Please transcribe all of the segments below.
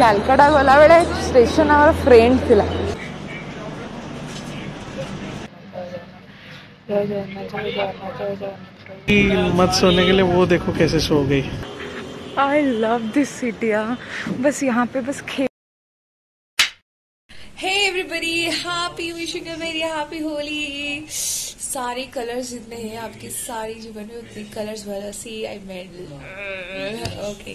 କାଲକାଟା ଗଲାବେଳେ ଷ୍ଟେସନ ଆମର ଫ୍ରେଣ୍ଡ ଥିଲା ଜୟ ଜଗନ୍ନାଥ ଜୟ ଜଗନ୍ନାଥ ଜୟ ଜଗନ୍ନାଥ मत सोने के लिए वो देखो कैसे सो गई I love this city bus यहाँ पे बस खेल hey everybody happy wishing a very happy Holi सारे कलर्स जितने हैं आपके सारे जीवन में उतने कलर्स वाला सी आई मेड ओके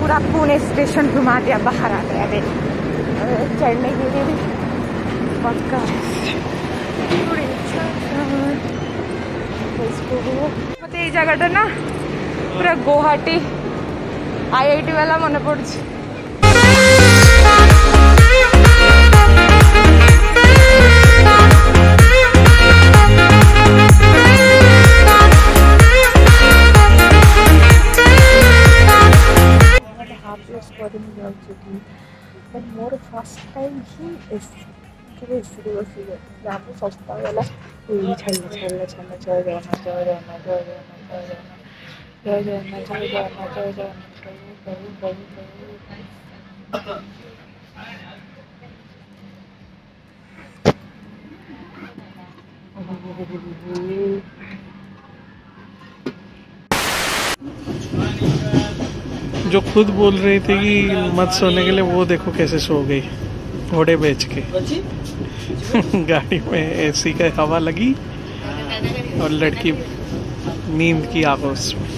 पूरा पुणे स्टेशन घुमा दिया बाहर आ गया चढ़ने के लिए भी पक्का जगह ना पूरा गुवाहाटी आई आई टी वाला मन पड़ी academy also did. चुकी more मोर फ़र्स्ट टाइम ही इस जो खुद बोल रही थी कि मत सोने के लिए, वो देखो कैसे सो गई, घोड़े बेच के। गाड़ी में एसी का हवा लगी और लड़की नींद की आगोश में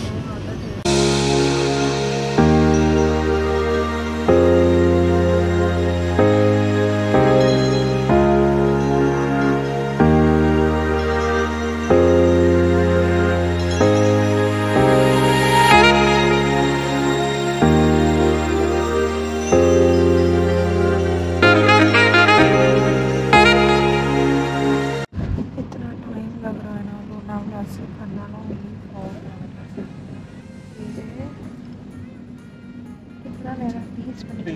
कितना मेरा बीस मिनट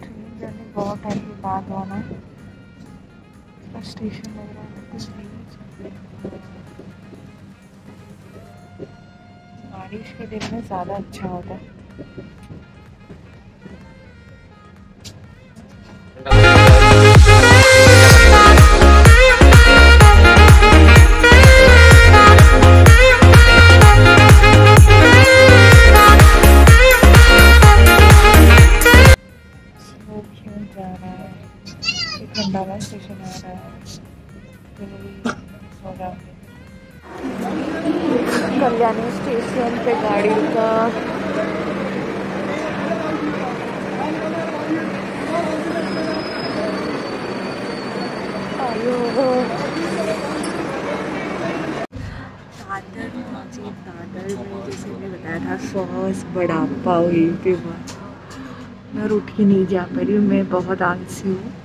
ट्रेन जर्नी बहुत टाइम के बाद आना है स्टेशन लग रहा है कुछ नहीं बारिश के दिन में ज़्यादा अच्छा होता है। कल्याणी स्टेशन पे गाड़ी रुका था, सॉस बड़ा पाव यहीं पे हुआ मैं और उठ के नहीं जा पा रही हूँ, मैं बहुत आलसी हूँ।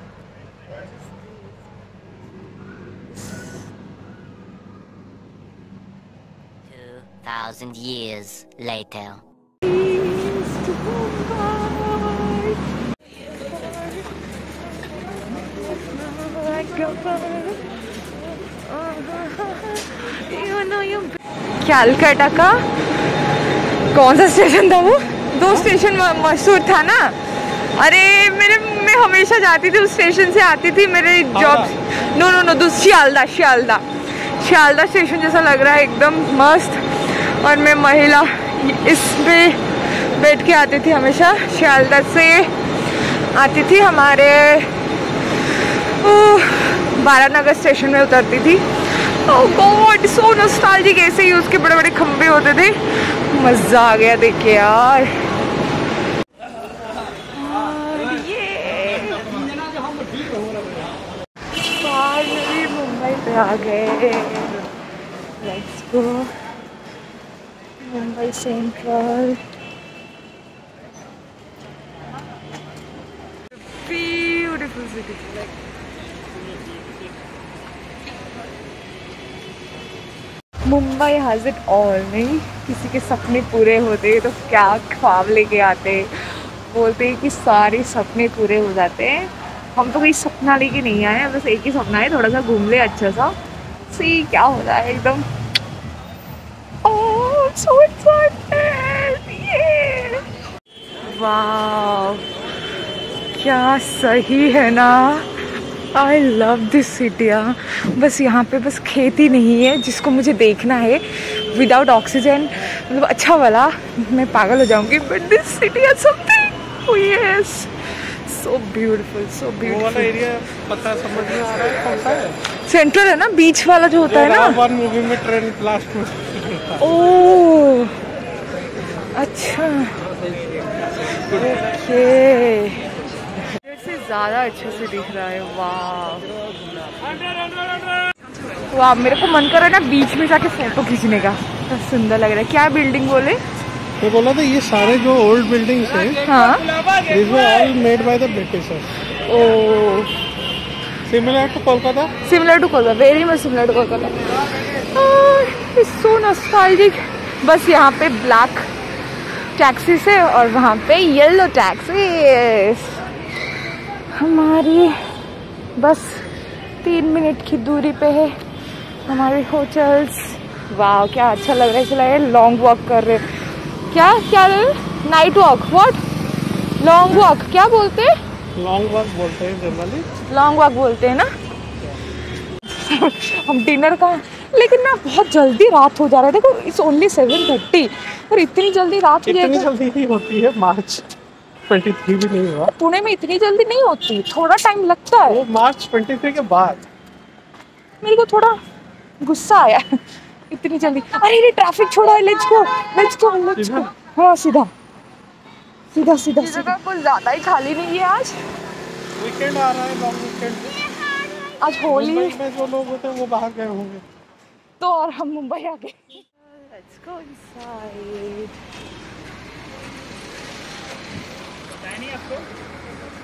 Thousand years later. कैलकाटा का कौन सा स्टेशन था वो? दो स्टेशन मशहूर था ना? अरे मेरे मैं हमेशा जाती थी उस स्टेशन से आती थी मेरे जॉब नो नो नो दूस शियालदा शियालदा शियालदा स्टेशन जैसा लग रहा है एकदम मस्त। और मैं महिला इस पे बैठ के आती थी हमेशा शियालदा से आती थी हमारे बारह नगर स्टेशन में उतरती थी। गॉड, सो नॉस्टैल्जिक ऐसे ही उसके बड़े बड़े खंभे होते थे। मज़ा आ गया देख यार। आ गए। Let's go Mumbai central beautiful city Mumbai has it all नहीं? किसी के सपने पूरे होते तो क्या ख्वाब लेके आते बोलते हैं कि सारे सपने पूरे हो जाते हैं। हम तो कोई सपना लेके नहीं आए हैं बस एक ही सपना है थोड़ा सा घूम ले अच्छा सा। सी क्या हो रहा है एकदम Oh, I'm so excited! Yeah! Wow! क्या सही है ना? आई लव दिस सिटिया बस यहाँ पे बस खेती नहीं है जिसको मुझे देखना है। विदाउट ऑक्सीजन मतलब अच्छा वाला मैं पागल हो जाऊँगी but this city has something yes so beautiful so वो ब्यूटीफुल एरिया पता समझ में आ रहा है कौन सा है? सेंट्रल है ना बीच वाला जो होता है ना? वन मूवी में ट्रेन लास्ट में ओ अच्छा। ओके। से ज़्यादा अच्छे से दिख रहा है वाह। वाह मेरे को मन कर रहा है ना बीच में जाके फ़ोटो खींचने का। तो सुंदर लग रहा है। क्या बिल्डिंग बोले? मैं बोला था ये सारे जो ओल्ड बिल्डिंग्स हैं हाँ। All made by the Britishers O. Similar to Kolkata similar to Kolkata very much similar to Kolkata so nostalgic बस यहाँ पे ब्लैक टैक्सीज से और वहाँ पे येलो टैक्सीज हमारी बस तीन मिनट की दूरी पे है। हमारे होटल्स वाह क्या अच्छा लग रहा है चला लॉन्ग वॉक कर रहे। क्या क्या night walk what long walk क्या बोलते हैं? लॉन्ग वॉक बोलते हैं जनरली लॉन्ग वॉक बोलते हैं ना? हम डिनर का लेकिन ना बहुत जल्दी रात हो जा रहा है। देखो इट्स ओनली सेवन थर्टी और इतनी जल्दी रात हो जाएगी। जल्दी ही होती है मार्च 23 भी नहीं हुआ। पुणे में इतनी जल्दी नहीं होती थोड़ा टाइम लगता है। वो मार्च 23 के बाद। मेरे को थोड़ा गुस्सा आया इतनी जल्दी। अरे ये ट्रैफ़िक छोड़ा है let's go let's go let's go? हाँ सीधा। सीधा सीधा सीधा। कुछ ज़्यादा ही खाली नहीं है आज। वीकेंड आ रहा है लॉन्ग वीकेंड आज होली। में जो लोग होते हैं वो बाहर गए होंगे। तो और हम मुंबई आ गए। Let's go inside Thank